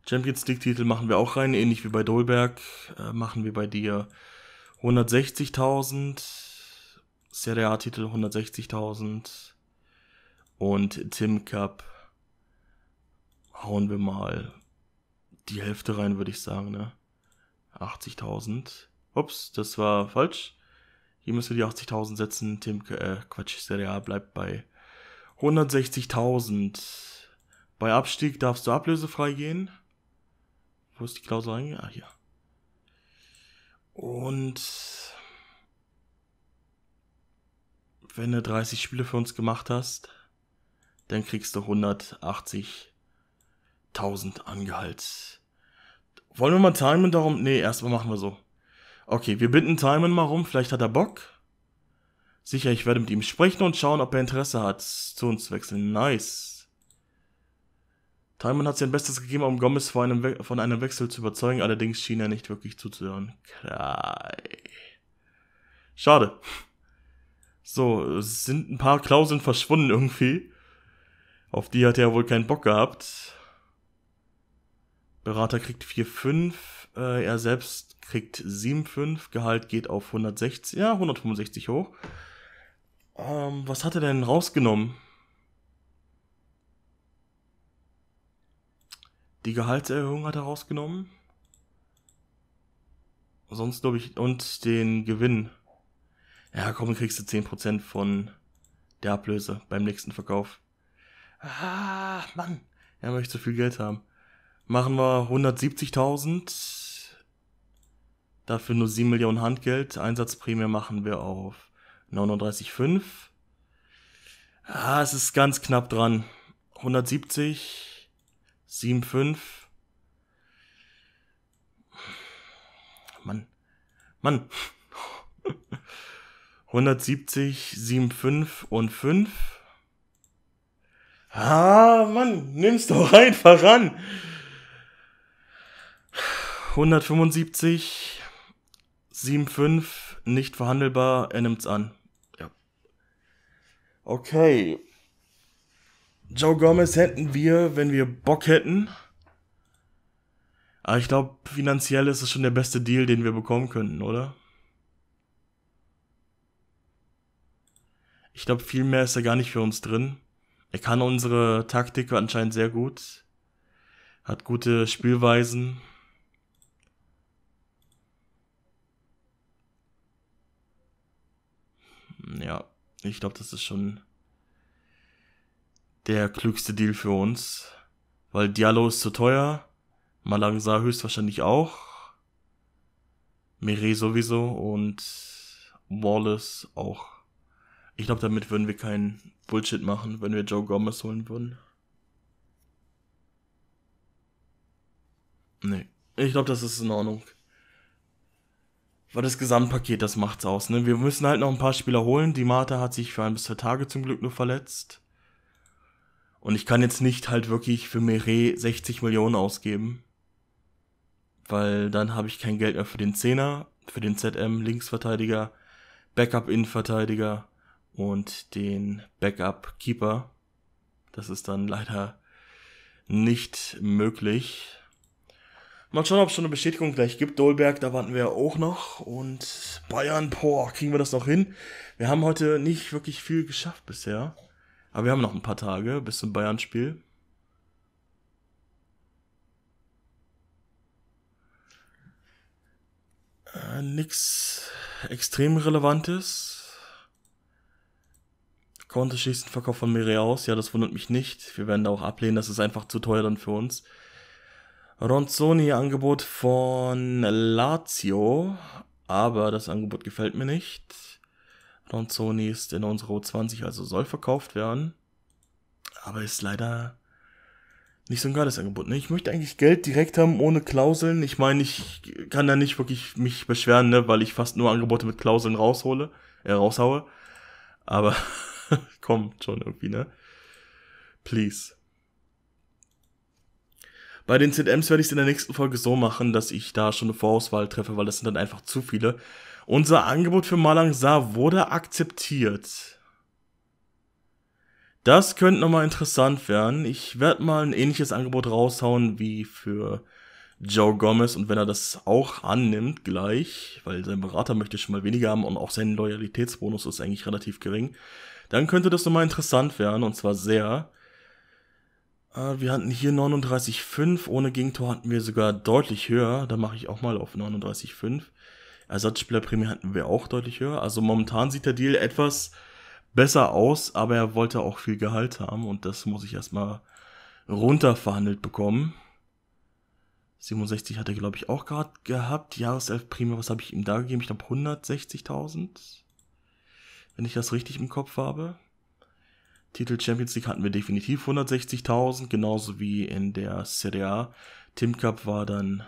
Champions League Titel machen wir auch rein, ähnlich wie bei Dolberg. Äh, machen wir bei dir 160.000. Serie A Titel 160.000. Und Tim Cup hauen wir mal die Hälfte rein, würde ich sagen, ne? 80.000. Ups, das war falsch. Hier müssen wir die 80.000 setzen. Tim, äh, Quatsch, Serie A bleibt bei 160.000. Bei Abstieg darfst du ablösefrei gehen. Wo ist die Klausel eingegangen? Ah, hier. Und wenn du 30 Spiele für uns gemacht hast, dann kriegst du 180.000 Angehalt. Wollen wir mal timen darum? Nee, erstmal machen wir so. Okay, wir binden Timon mal rum, vielleicht hat er Bock. Sicher, ich werde mit ihm sprechen und schauen, ob er Interesse hat, zu uns zu wechseln. Nice. Timon hat sein Bestes gegeben, um Gomez von einem, von einem Wechsel zu überzeugen, allerdings schien er nicht wirklich zuzuhören. Klar. Schade. So, es sind ein paar Klauseln verschwunden irgendwie. Auf die hat er wohl keinen Bock gehabt. Berater kriegt 4,5. Äh, er selbst kriegt 7,5. Gehalt geht auf 160, ja, 165 hoch. Ähm, was hat er denn rausgenommen? Die Gehaltserhöhung hat er rausgenommen. Sonst glaube ich, und den Gewinn. Ja, komm, kriegst du 10% von der Ablöse beim nächsten Verkauf. Ah, Mann. Er möchte so viel Geld haben. Machen wir 170.000 Dafür nur 7 Millionen Handgeld. Einsatzprämie machen wir auf 39,5. Ah, es ist ganz knapp dran. 170, 7,5. Mann. Mann. 170, 7,5 und 5. Ah, Mann, nimm's doch einfach ran. 175, 7,5, nicht verhandelbar, er nimmt's an. Ja. Okay. Joe Gomez hätten wir, wenn wir Bock hätten. Aber ich glaube, finanziell ist es schon der beste Deal, den wir bekommen könnten, oder? Ich glaube, viel mehr ist er gar nicht für uns drin. Er kann unsere Taktik anscheinend sehr gut. Hat gute Spielweisen. ja, ich glaube, das ist schon der klügste Deal für uns. Weil Diallo ist zu teuer, Malangsa höchstwahrscheinlich auch, Mire sowieso und Wallace auch. Ich glaube, damit würden wir keinen Bullshit machen, wenn wir Joe Gomez holen würden. Nee, ich glaube, das ist in Ordnung. Weil das Gesamtpaket, das macht's aus. Ne? Wir müssen halt noch ein paar Spieler holen. Die Marta hat sich für ein bis zwei Tage zum Glück nur verletzt. Und ich kann jetzt nicht halt wirklich für Meret 60 Millionen ausgeben. Weil dann habe ich kein Geld mehr für den Zehner. für den ZM Linksverteidiger, Backup-Innenverteidiger und den Backup-Keeper. Das ist dann leider nicht möglich. Mal schauen, ob es schon eine Bestätigung gleich gibt. Dolberg, da warten wir auch noch. Und Bayern, boah, kriegen wir das noch hin? Wir haben heute nicht wirklich viel geschafft bisher. Aber wir haben noch ein paar Tage bis zum Bayern-Spiel. Äh, nix extrem Relevantes. Konnte schießen, Verkauf von Mire aus. Ja, das wundert mich nicht. Wir werden da auch ablehnen. Das ist einfach zu teuer dann für uns. Ronzoni Angebot von Lazio, aber das Angebot gefällt mir nicht. Ronzoni ist in unserer U20, also soll verkauft werden, aber ist leider nicht so ein geiles Angebot. Ne? Ich möchte eigentlich Geld direkt haben, ohne Klauseln. Ich meine, ich kann da nicht wirklich mich beschweren, ne, weil ich fast nur Angebote mit Klauseln raushole, äh, raushaue. Aber kommt schon irgendwie, ne? Please. Bei den ZMs werde ich es in der nächsten Folge so machen, dass ich da schon eine Vorauswahl treffe, weil das sind dann einfach zu viele. Unser Angebot für Malang Sa wurde akzeptiert. Das könnte nochmal interessant werden. Ich werde mal ein ähnliches Angebot raushauen wie für Joe Gomez und wenn er das auch annimmt gleich, weil sein Berater möchte schon mal weniger haben und auch sein Loyalitätsbonus ist eigentlich relativ gering, dann könnte das nochmal interessant werden und zwar sehr. Äh, wir hatten hier 39,5. Ohne Gegentor hatten wir sogar deutlich höher. Da mache ich auch mal auf 39,5. Ersatzspielerprämie hatten wir auch deutlich höher. Also momentan sieht der Deal etwas besser aus, aber er wollte auch viel Gehalt haben und das muss ich erstmal runterverhandelt bekommen. 67 hat er, glaube ich, auch gerade gehabt. Jahreself-Prämie, was habe ich ihm da gegeben? Ich glaube 160.000. Wenn ich das richtig im Kopf habe. Titel Champions League hatten wir definitiv 160.000, genauso wie in der Serie A. Tim Cup war dann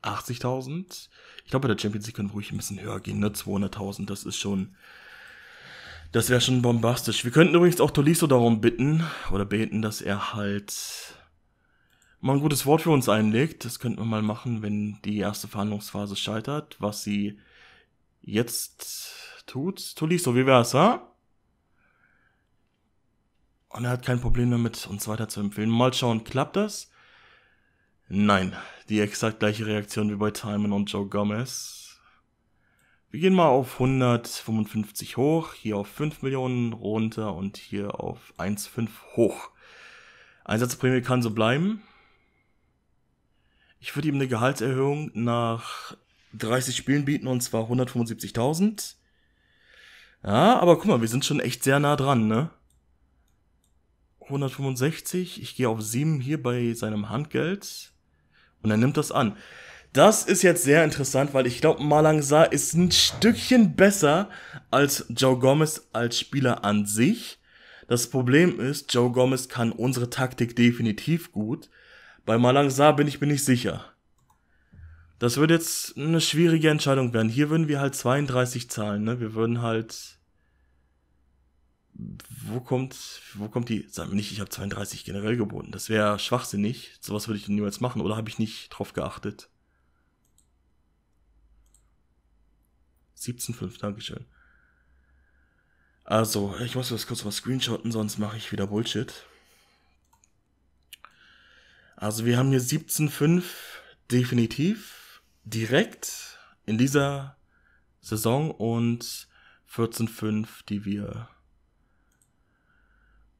80.000. Ich glaube, bei der Champions League können wir ruhig ein bisschen höher gehen, ne? 200.000, das ist schon, das wäre schon bombastisch. Wir könnten übrigens auch Tolisso darum bitten oder beten, dass er halt mal ein gutes Wort für uns einlegt. Das könnten wir mal machen, wenn die erste Verhandlungsphase scheitert, was sie jetzt tut. Tolisso, wie wär's, ha? Und er hat kein Problem damit, uns weiter zu empfehlen. Mal schauen, klappt das? Nein, die exakt gleiche Reaktion wie bei Timon und Joe Gomez. Wir gehen mal auf 155 hoch, hier auf 5 Millionen runter und hier auf 1,5 hoch. Einsatzprämie kann so bleiben. Ich würde ihm eine Gehaltserhöhung nach 30 Spielen bieten und zwar 175.000. Ja, aber guck mal, wir sind schon echt sehr nah dran, ne? 165. Ich gehe auf 7 hier bei seinem Handgeld. Und er nimmt das an. Das ist jetzt sehr interessant, weil ich glaube, Malangsa ist ein Stückchen besser als Joe Gomez als Spieler an sich. Das Problem ist, Joe Gomez kann unsere Taktik definitiv gut. Bei Malangsa bin ich mir nicht sicher. Das wird jetzt eine schwierige Entscheidung werden. Hier würden wir halt 32 zahlen, ne? Wir würden halt wo kommt, wo kommt die, sag mir nicht, ich habe 32 generell geboten. Das wäre schwachsinnig. Sowas würde ich niemals machen. Oder habe ich nicht drauf geachtet? 17,5, Dankeschön. Also, ich muss das kurz mal screenshotten, sonst mache ich wieder Bullshit. Also, wir haben hier 17,5 definitiv direkt in dieser Saison und 14,5, die wir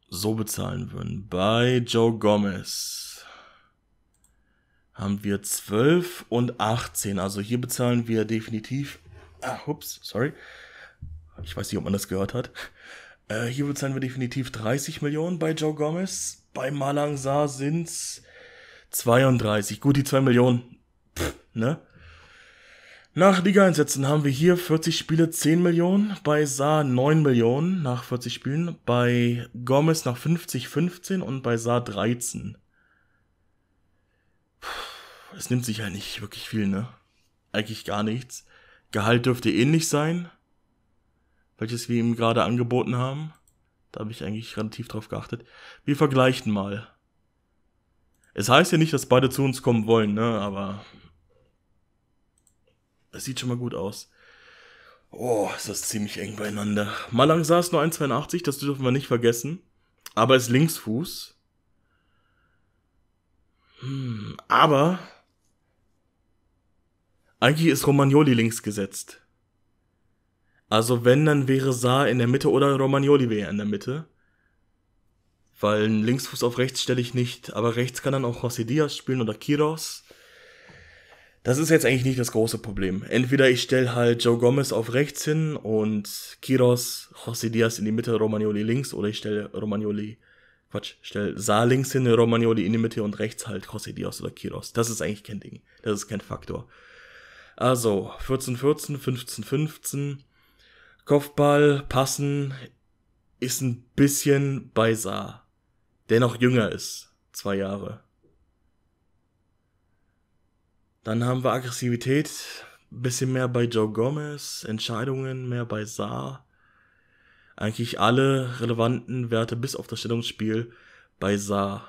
so bezahlen würden. Bei Joe Gomez haben wir 12 und 18. Also hier bezahlen wir definitiv. Ah, ups, sorry. Ich weiß nicht, ob man das gehört hat. Äh, hier bezahlen wir definitiv 30 Millionen bei Joe Gomez. Bei Malang Sa sind's 32. Gut, die 2 Millionen. Pff, ne? Nach Liga-Einsätzen haben wir hier 40 Spiele 10 Millionen, bei Saar 9 Millionen nach 40 Spielen, bei Gomez nach 50 15 und bei Saar 13. Es nimmt sich ja nicht wirklich viel, ne? Eigentlich gar nichts. Gehalt dürfte ähnlich sein, welches wir ihm gerade angeboten haben. Da habe ich eigentlich relativ drauf geachtet. Wir vergleichen mal. Es heißt ja nicht, dass beide zu uns kommen wollen, ne? Aber Es sieht schon mal gut aus. Oh, ist das ziemlich eng beieinander. Malang saß nur 1,82, das dürfen wir nicht vergessen. Aber ist Linksfuß. Hm, aber eigentlich ist Romagnoli links gesetzt. Also wenn, dann wäre Saar in der Mitte oder Romagnoli wäre in der Mitte. Weil einen Linksfuß auf rechts stelle ich nicht, aber rechts kann dann auch José Diaz spielen oder Kiros. Das ist jetzt eigentlich nicht das große Problem. Entweder ich stelle halt Joe Gomez auf rechts hin und Kiros, José Diaz in die Mitte, Romagnoli links, oder ich stelle Romagnoli, Quatsch, stelle Saar links hin, Romagnoli in die Mitte und rechts halt José Diaz oder Kiros. Das ist eigentlich kein Ding. Das ist kein Faktor. Also, 14-14, 15-15. Kopfball, Passen ist ein bisschen bei Saar, der noch jünger ist. Zwei Jahre. Dann haben wir Aggressivität, bisschen mehr bei Joe Gomez, Entscheidungen mehr bei Saar. Eigentlich alle relevanten Werte bis auf das Stellungsspiel bei Saar.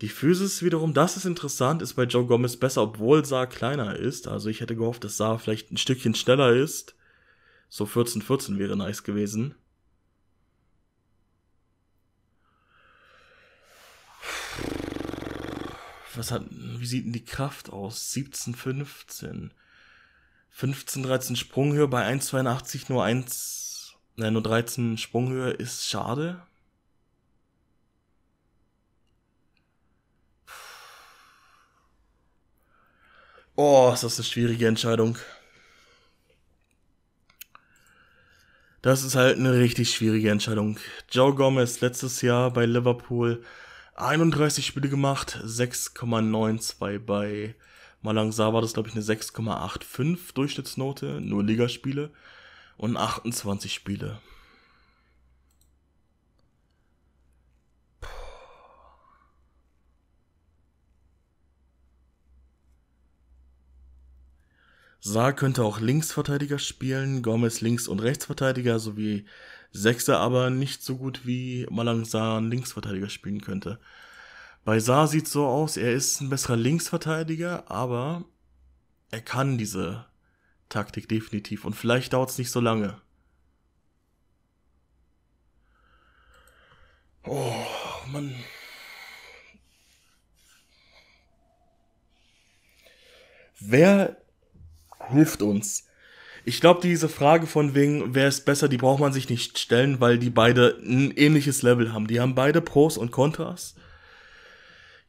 Die Physis wiederum, das ist interessant, ist bei Joe Gomez besser, obwohl Saar kleiner ist. Also ich hätte gehofft, dass Saar vielleicht ein Stückchen schneller ist. So 14-14 wäre nice gewesen. Was hat, wie sieht denn die Kraft aus? 17, 15. 15, 13 Sprunghöhe bei 1,82 nur 1, nein, nur 13 Sprunghöhe ist schade. Oh, ist das eine schwierige Entscheidung. Das ist halt eine richtig schwierige Entscheidung. Joe Gomez letztes Jahr bei Liverpool 31 Spiele gemacht, 6,92 bei Malangsa war das glaube ich eine 6,85 Durchschnittsnote, nur Ligaspiele und 28 Spiele. Saar könnte auch Linksverteidiger spielen, Gomez Links- und Rechtsverteidiger sowie Sechser, aber nicht so gut wie Malang Saar Linksverteidiger spielen könnte. Bei Saar sieht so aus, er ist ein besserer Linksverteidiger, aber er kann diese Taktik definitiv und vielleicht dauert es nicht so lange. Oh, Mann. Wer hilft uns. Ich glaube, diese Frage von wegen, wer ist besser, die braucht man sich nicht stellen, weil die beide ein ähnliches Level haben. Die haben beide Pros und Kontras.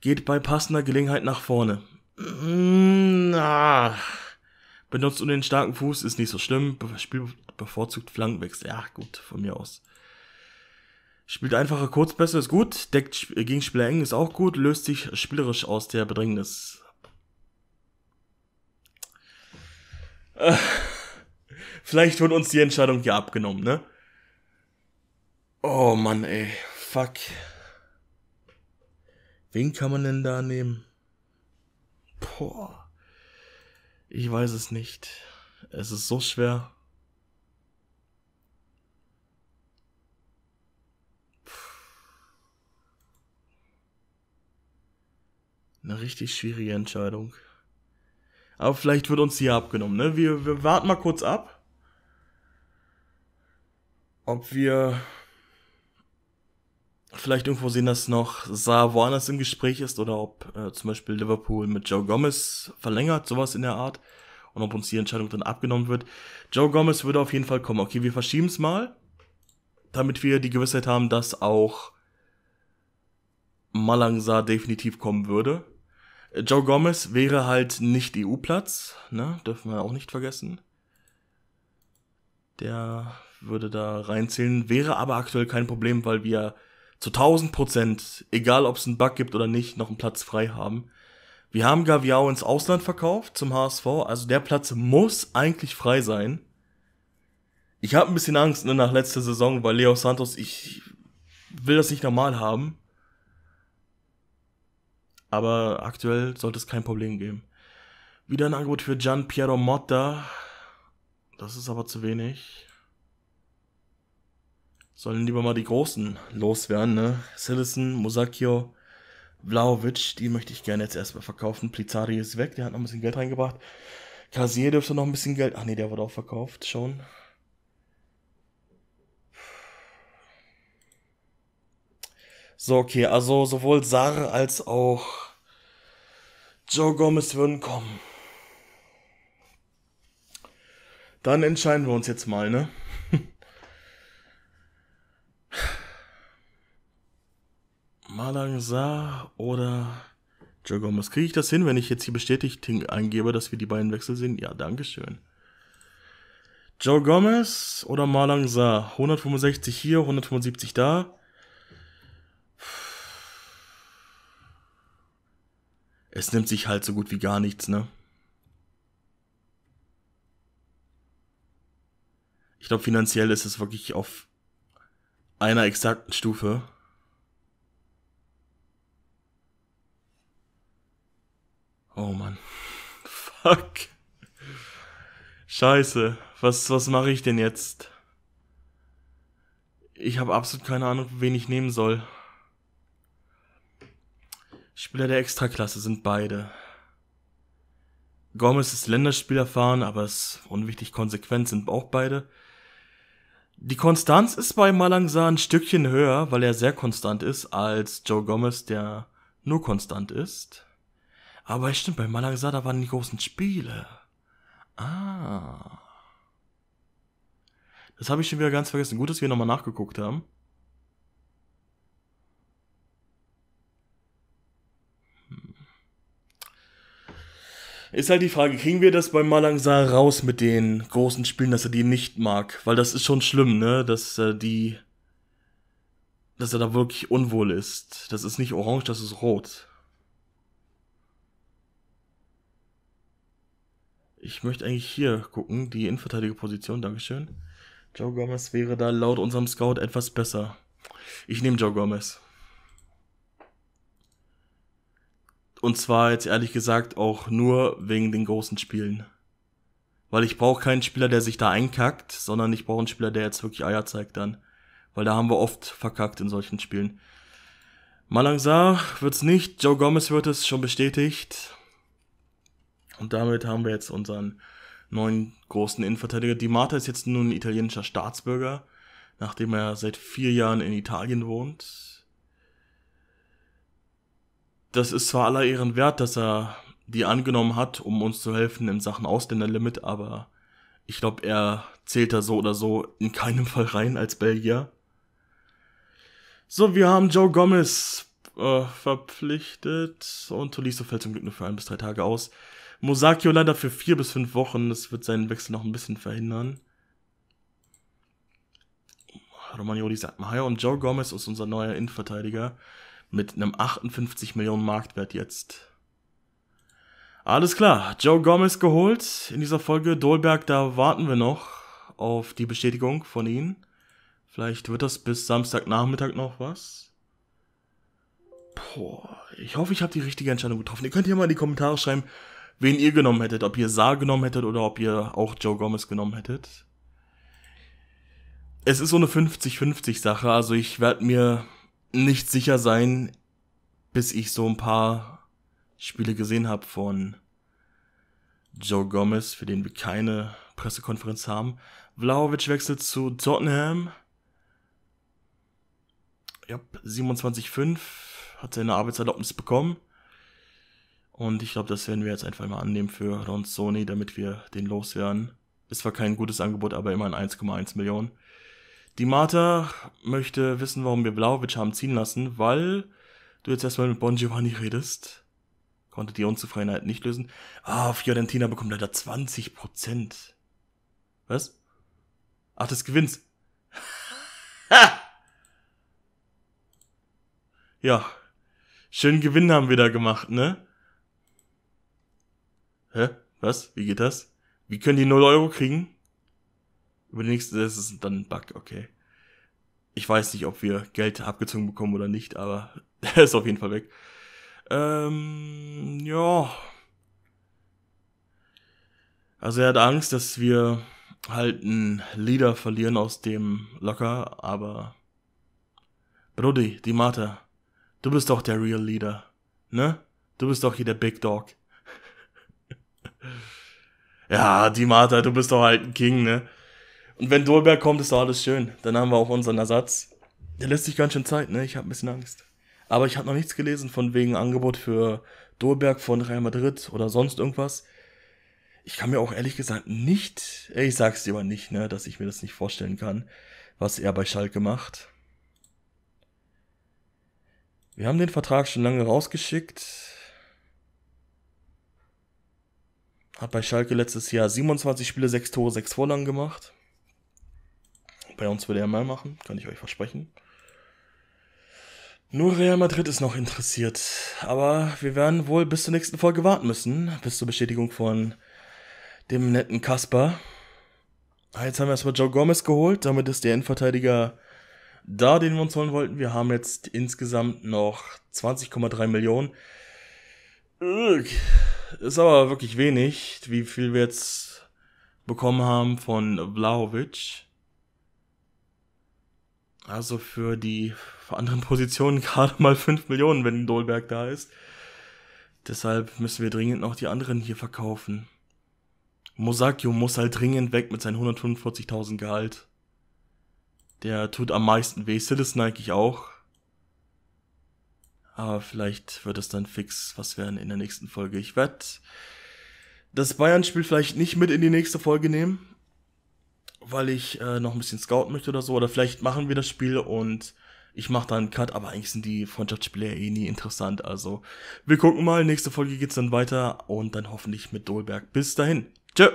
Geht bei passender Gelegenheit nach vorne. Na, benutzt den starken Fuß, ist nicht so schlimm. Spielt bevorzugt Flankenwechsel. Ja, gut, von mir aus. Spielt einfache Kurzpässe, ist gut. Deckt Gegenspieler eng, ist auch gut. Löst sich spielerisch aus der Bedrängnis. Vielleicht wird uns die Entscheidung ja abgenommen, ne? Oh Mann, ey. Fuck. Wen kann man denn da nehmen? Boah. Ich weiß es nicht. Es ist so schwer. Eine richtig schwierige Entscheidung. Aber vielleicht wird uns die abgenommen, ne? Wir, wir warten mal kurz ab. Ob wir vielleicht irgendwo sehen, dass noch Saar woanders im Gespräch ist oder ob äh, zum Beispiel Liverpool mit Joe Gomez verlängert, sowas in der Art. Und ob uns die Entscheidung dann abgenommen wird. Joe Gomez würde auf jeden Fall kommen. Okay, wir verschieben es mal, damit wir die Gewissheit haben, dass auch Malangsa definitiv kommen würde. Joe Gomez wäre halt nicht EU-Platz, ne? Dürfen wir auch nicht vergessen. Der würde da reinzählen, wäre aber aktuell kein Problem, weil wir zu 1000 Prozent, egal ob es einen Bug gibt oder nicht, noch einen Platz frei haben. Wir haben Gaviao ins Ausland verkauft zum HSV, also der Platz muss eigentlich frei sein. Ich habe ein bisschen Angst ne, nach letzter Saison, weil Leo Santos, ich will das nicht normal haben. Aber aktuell sollte es kein Problem geben. Wieder ein Angebot für Gian Piero Motta. Das ist aber zu wenig. Sollen lieber mal die Großen loswerden, ne? Silison, Musakio, Vlaovic, die möchte ich gerne jetzt erstmal verkaufen. Plizari ist weg, der hat noch ein bisschen Geld reingebracht. Casier dürfte noch ein bisschen Geld. Ach nee, der wurde auch verkauft schon. So, okay, also sowohl Sar als auch Joe Gomez würden kommen. Dann entscheiden wir uns jetzt mal, ne? Malang Sa oder Joe Gomez. Kriege ich das hin, wenn ich jetzt hier bestätigt eingebe, dass wir die beiden Wechsel sehen? Ja, dankeschön. Joe Gomez oder Malang Sa? 165 hier, 175 da. Es nimmt sich halt so gut wie gar nichts, ne? Ich glaube, finanziell ist es wirklich auf einer exakten Stufe. Oh Mann. Fuck. Scheiße. Was, was mache ich denn jetzt? Ich habe absolut keine Ahnung, wen ich nehmen soll. Spieler der Extraklasse sind beide. Gomez ist Länderspiel erfahren, aber ist unwichtig konsequent sind auch beide. Die Konstanz ist bei Malangsa ein Stückchen höher, weil er sehr konstant ist, als Joe Gomez, der nur konstant ist. Aber es stimmt, bei Malangsa, da waren die großen Spiele. Ah. Das habe ich schon wieder ganz vergessen. Gut, dass wir nochmal nachgeguckt haben. Ist halt die Frage, kriegen wir das bei Malangsa raus mit den großen Spielen, dass er die nicht mag? Weil das ist schon schlimm, ne? Dass er die. Dass er da wirklich unwohl ist. Das ist nicht orange, das ist rot. Ich möchte eigentlich hier gucken, die Innenverteidigerposition, Dankeschön. Joe Gomez wäre da laut unserem Scout etwas besser. Ich nehme Joe Gomez. Und zwar jetzt ehrlich gesagt auch nur wegen den großen Spielen. Weil ich brauche keinen Spieler, der sich da einkackt, sondern ich brauche einen Spieler, der jetzt wirklich Eier zeigt dann. Weil da haben wir oft verkackt in solchen Spielen. Malangsa wird's nicht, Joe Gomez wird es schon bestätigt. Und damit haben wir jetzt unseren neuen großen Innenverteidiger. Di Marta ist jetzt nun ein italienischer Staatsbürger, nachdem er seit vier Jahren in Italien wohnt das ist zwar aller Ehren wert, dass er die angenommen hat, um uns zu helfen in Sachen Ausländerlimit, aber ich glaube, er zählt da so oder so in keinem Fall rein als Belgier. So, wir haben Joe Gomez äh, verpflichtet und Tolisso fällt zum Glück nur für ein bis drei Tage aus. Mosakio leider für vier bis fünf Wochen, das wird seinen Wechsel noch ein bisschen verhindern. Romagnoli sagt mal Hi und Joe Gomez ist unser neuer Innenverteidiger mit einem 58 Millionen Marktwert jetzt. Alles klar, Joe Gomez geholt in dieser Folge. Dolberg, da warten wir noch auf die Bestätigung von Ihnen. Vielleicht wird das bis Samstagnachmittag noch was. Boah, ich hoffe, ich habe die richtige Entscheidung getroffen. Ihr könnt hier mal in die Kommentare schreiben, wen ihr genommen hättet. Ob ihr Saar genommen hättet oder ob ihr auch Joe Gomez genommen hättet. Es ist so eine 50-50 Sache. Also ich werde mir nicht sicher sein, bis ich so ein paar Spiele gesehen habe von Joe Gomez, für den wir keine Pressekonferenz haben. Vlaovic wechselt zu Tottenham. Ja, 27,5 hat seine Arbeitserlaubnis bekommen. Und ich glaube, das werden wir jetzt einfach mal annehmen für Ron Sony, damit wir den loswerden. Ist zwar kein gutes Angebot, aber immerhin 1,1 Millionen. Die Martha möchte wissen, warum wir Vlaovic haben ziehen lassen, weil du jetzt erstmal mit Bon Giovanni redest. Konnte die Unzufriedenheit nicht lösen. Ah, Fiorentina bekommt leider 20%. Was? Ach, des Gewinns. ja. Schönen Gewinn haben wir da gemacht, ne? Hä? Was? Wie geht das? Wie können die 0 Euro kriegen? Über die nächste, das ist dann ein Bug, okay. Ich weiß nicht, ob wir Geld abgezogen bekommen oder nicht, aber er ist auf jeden Fall weg. Ähm, ja. Also er hat Angst, dass wir halt einen Leader verlieren aus dem Locker, aber Brody, die Martha, du bist doch der Real Leader, ne? Du bist doch hier der Big Dog. Ja, die Martha, du bist doch halt ein King, ne? Und wenn Dolberg kommt, ist doch alles schön. Dann haben wir auch unseren Ersatz. Der lässt sich ganz schön Zeit, ne? Ich habe ein bisschen Angst. Aber ich habe noch nichts gelesen von wegen Angebot für Dolberg von Real Madrid oder sonst irgendwas. Ich kann mir auch ehrlich gesagt nicht, ich sag's dir aber nicht, ne, dass ich mir das nicht vorstellen kann, was er bei Schalke macht. Wir haben den Vertrag schon lange rausgeschickt. Hat bei Schalke letztes Jahr 27 Spiele, 6 Tore, 6 Vorlagen gemacht. Bei uns würde er mal machen, kann ich euch versprechen. Nur Real Madrid ist noch interessiert. Aber wir werden wohl bis zur nächsten Folge warten müssen. Bis zur Bestätigung von dem netten Kasper. Ah, jetzt haben wir erstmal Joe Gomez geholt. Damit ist der Innenverteidiger da, den wir uns holen wollten. Wir haben jetzt insgesamt noch 20,3 Millionen. Ist aber wirklich wenig, wie viel wir jetzt bekommen haben von Vlahovic. Also für die anderen Positionen gerade mal 5 Millionen, wenn Dolberg da ist. Deshalb müssen wir dringend noch die anderen hier verkaufen. Mosakio muss halt dringend weg mit seinen 145.000 Gehalt. Der tut am meisten weh. Citizen eigentlich auch. Aber vielleicht wird es dann fix was werden in der nächsten Folge. Ich werde das Bayern-Spiel vielleicht nicht mit in die nächste Folge nehmen, weil ich äh, noch ein bisschen scouten möchte oder so. Oder vielleicht machen wir das Spiel und ich mache da einen Cut, aber eigentlich sind die Freundschaftsspiele ja eh nie interessant. Also wir gucken mal. Nächste Folge geht's dann weiter und dann hoffentlich mit Dolberg. Bis dahin. Tschö.